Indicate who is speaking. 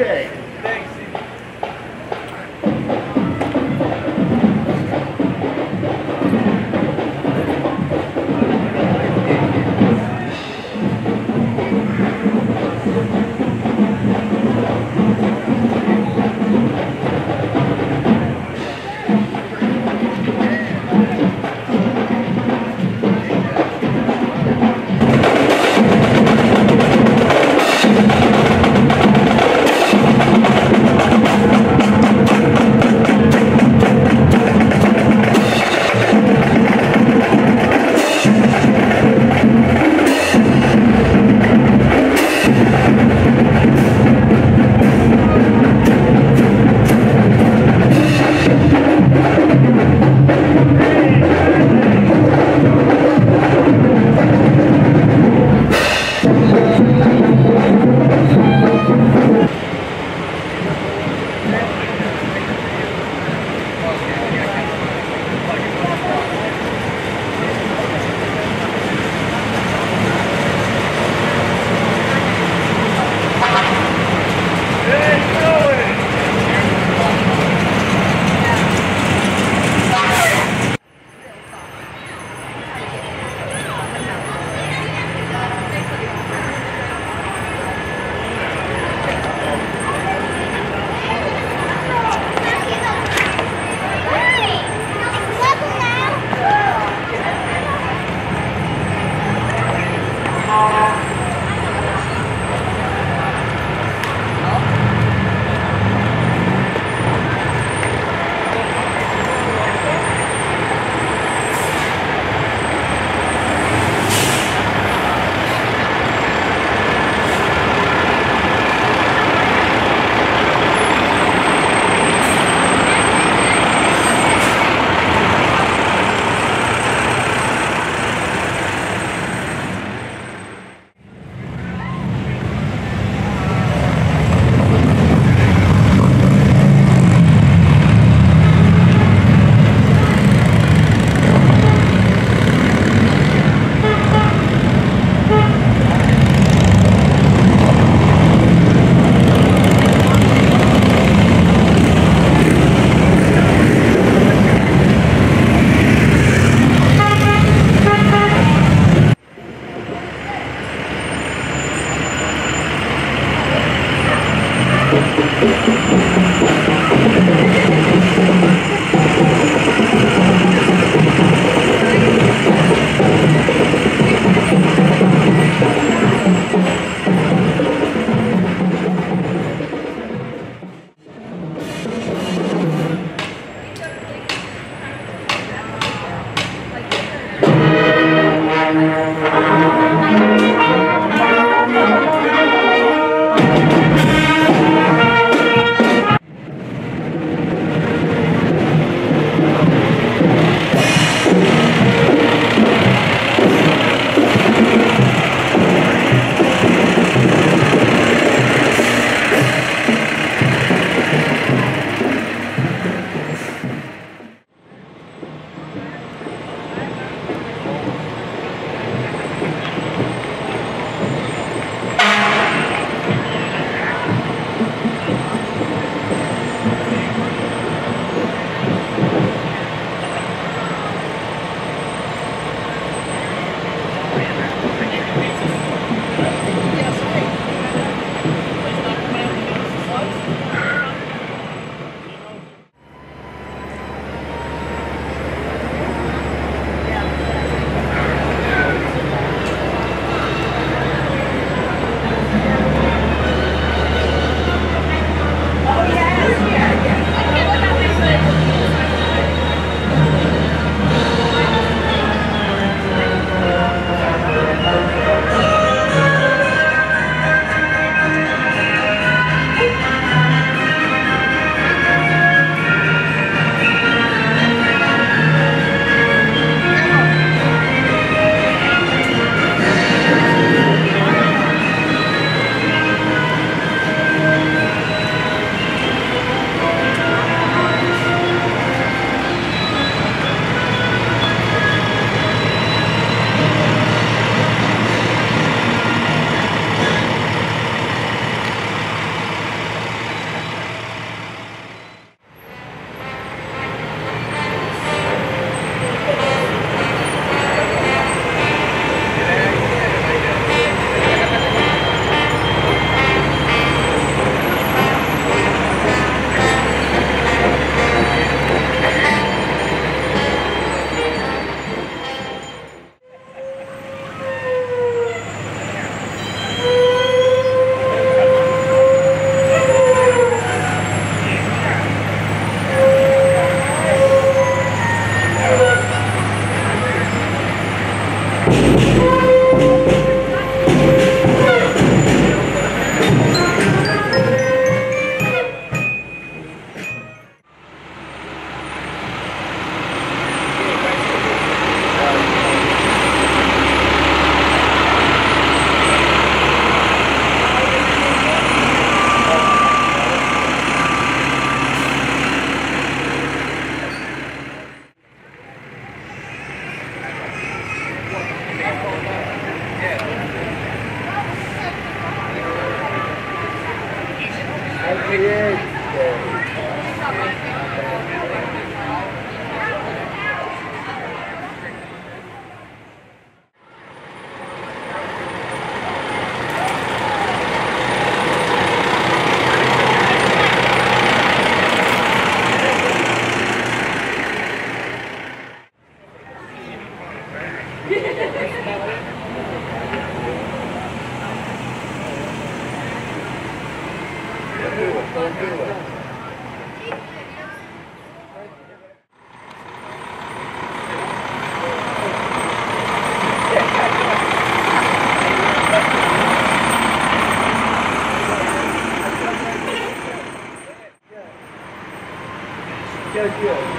Speaker 1: Okay. Are